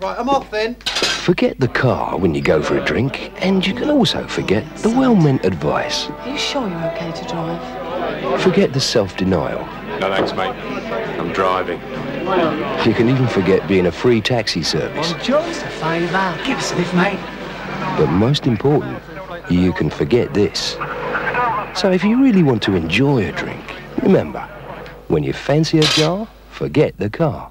Right, I'm off then. Forget the car when you go for a drink, and you can also forget the well-meant advice. Are you sure you're okay to drive? Forget the self-denial. No thanks, mate. I'm driving. You can even forget being a free taxi service. Just a favour. Give us a lift, mate. But most important, you can forget this. So if you really want to enjoy a drink, remember, when you fancy a jar, forget the car.